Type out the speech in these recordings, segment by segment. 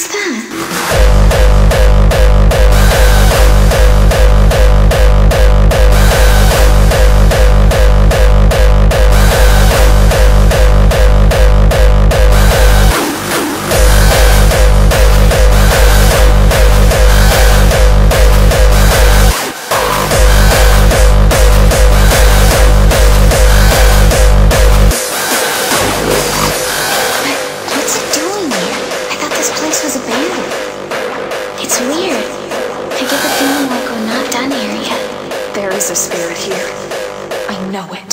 What's that? Is a spirit here. I know it.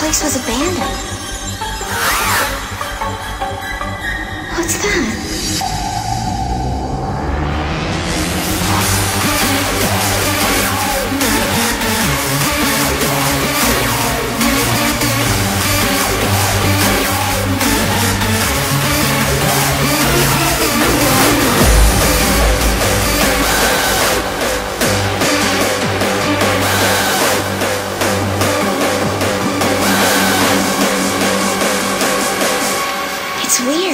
Place was abandoned. What's that? It's weird.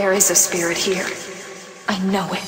There is a spirit here. I know it.